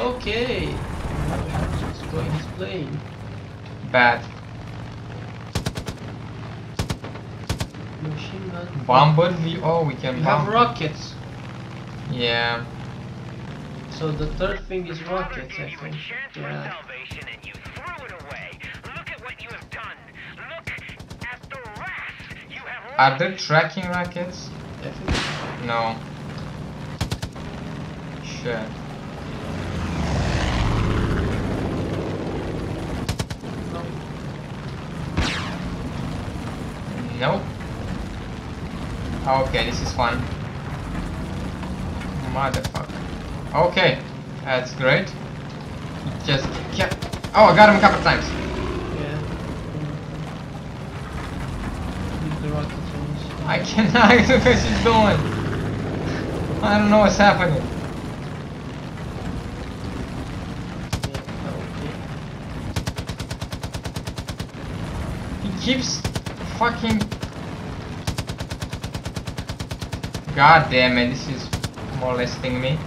Okay. Destroy his plane. Bad. Machine gun. Bomber V. Oh, we can You have rockets. Yeah. So the third thing is rockets, I think. chance for Yeah. salvation and you threw it away. Look at what you have done. Look at the wrath you have Are wrought. there tracking rockets? I think so. No. Shit. No. Nope. Oh, okay, this is fun. Motherfucker. Okay, that's great. Just kept. Oh, I got him a couple times. Yeah. Use the rockets on this. I cannot do what she's doing. I don't know what's happening. He keeps fucking. God damn it, this is molesting me.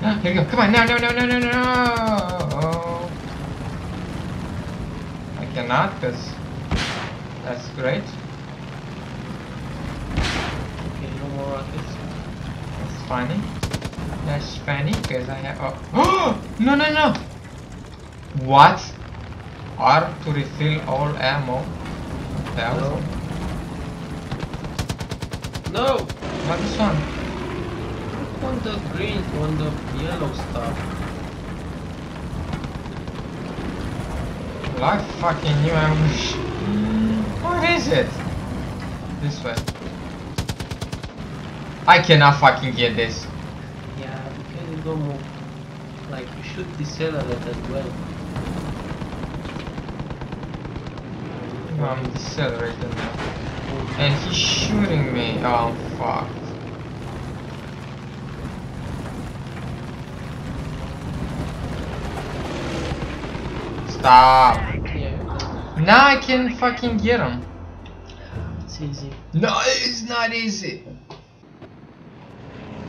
Here we go, come on, no, no, no, no, no, no! I cannot, because that's great. okay. Okay, no more rockets. That's funny. That's funny, because I have. Oh, no, no, no! What? R to refill all ammo. Hell? No! One? On the green, on the yellow stuff. Like fucking new ambush. Hmm, what is it? This way. I cannot fucking get this. Yeah, because you don't move. Like, you should decelerate as well. I'm decelerating now. And he's shooting me. Oh fuck. Stop. Yeah, Now I can fucking get him. it's easy. No, it's not easy.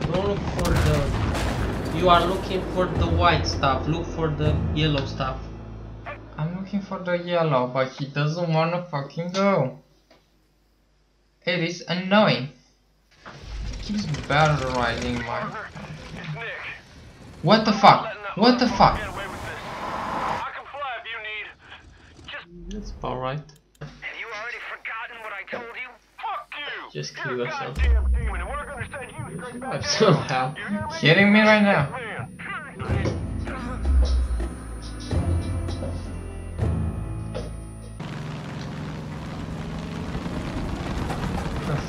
Don't look for the... You are looking for the white stuff. Look for the yellow stuff. Looking for the yellow, but he doesn't wanna fucking go. It is annoying. He keeps battle riding my. What the fuck? What the fuck? Get away with. I can fly if you need. Just That's alright. have you already forgotten what I told you? Fuck you. Just kill yourself. demon, and we're gonna send you straight back. Somehow. You? Kidding me right now?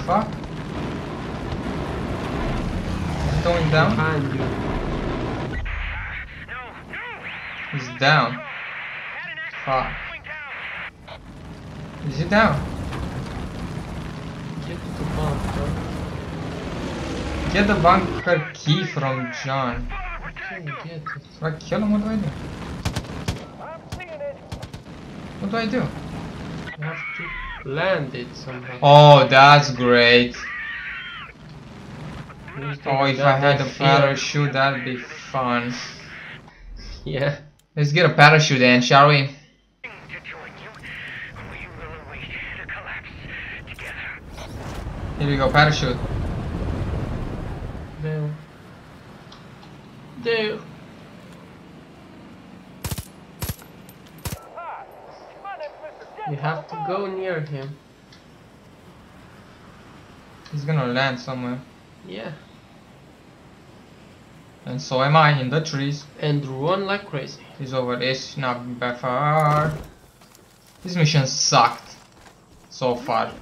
Fuck? He's going down? Behind you. No, no. He's down. Had an accident. Fuck. Going down. Is he down? Get the bomb, bro. Get the bunker key from John. Father, Can protect get it? Do I kill him? What do I do? I'm seeing it. What do I do? You have to land it somehow. Oh, that's great. Oh, if I had a parachute, that'd be fun. Yeah. Let's get a parachute then, shall we? To join you, we will await the collapse together. Here we go, parachute. There. There. You have to go near him. He's gonna land somewhere. Yeah. And so am I in the trees. And run like crazy. He's over this, not by far. This mission sucked. So far.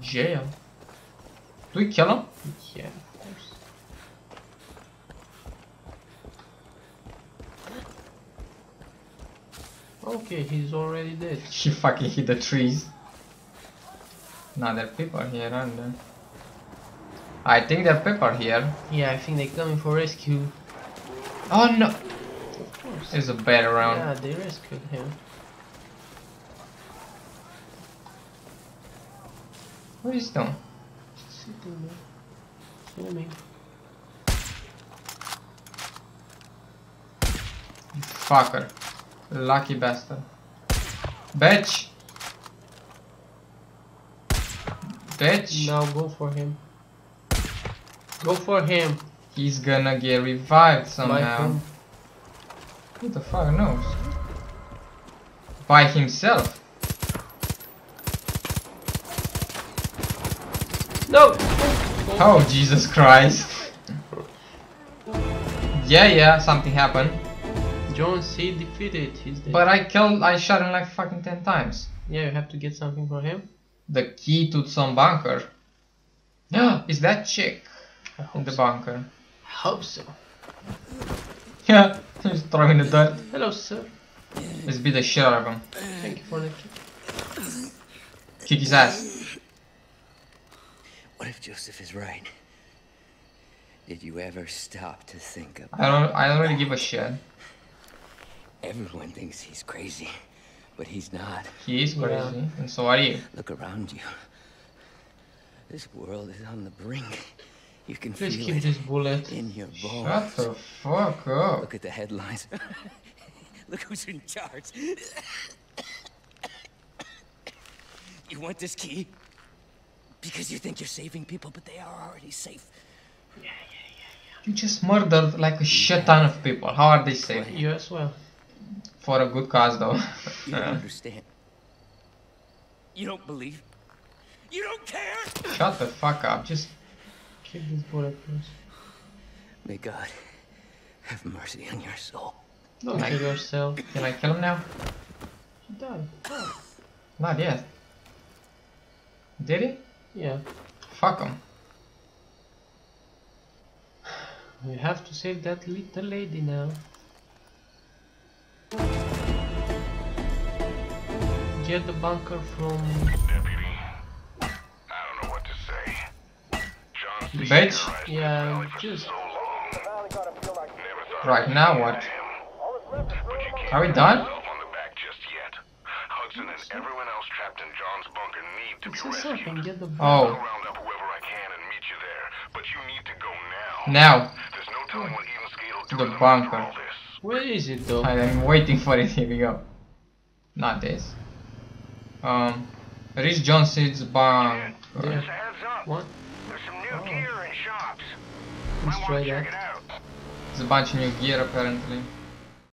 Jail. Do we kill him? Yeah, Okay, he's already dead. She fucking hit the trees. Now there are people here, aren't there? I think there are people here. Yeah, I think they're coming for rescue. Oh no! Of. There's a bear around. Yeah, they rescued him. What is doing? Sitting there. Swimming. You fucker. Lucky bastard. Bitch! Bitch! Now go for him. Go for him. He's gonna get revived somehow. Who the fuck knows? By himself. No! Oh, Jesus Christ. yeah, yeah, something happened. John Seed defeated. He's dead. But I killed, I shot him like fucking 10 times. yeah, you have to get something for him. The key to some bunker. Yeah, Is that chick in the so. bunker? I hope so. Yeah, he's throwing the dirt. Hello, sir. Let's beat the shit out of him. Thank you for the kick. Kick his ass. What if Joseph is right? Did you ever stop to think of I don't, I don't really give a shit. Everyone thinks he's crazy, but he's not. He is Yeah. crazy, and so are you. Look around you. This world is on the brink. You can Please feel keep it this bullet. in your bones. Shut the fuck up. Look at the headlines. Look who's in charge. you want this key? Because you think you're saving people, but they are already safe. Yeah, yeah, yeah, yeah. You just murdered like a shit ton of people. How are they safe? You as well. For a good cause though. You don't understand. You don't believe. You don't care. Shut the fuck up. Just Keep this bullet, please. May God have mercy on your soul. Don't kill yourself. can I kill him now? He died. Not yet. Did he? Yeah. Fuck him. We have to save that little lady now. Get the bunker from Deputy, I don't know what to say. John's Bitch. Yeah, just- so long. Never thought Right, now what? him. But you can't Are we done? yourself on the back just yet. Hudson and everyone else trapped in John's bunker need to be rescued. get the Oh. I'll round up whoever I can and meet you there. But you need to go now. Now. There's no telling what Eden's Gate will The bunker. after all this. Where is it though? I'm waiting for it. Here we go. Not this. Um, reach John Seed's bunker. Yeah. Just heads up. What? There's some new Oh. gear in shops. Let's try want to check that. it. There's a bunch of new gear apparently.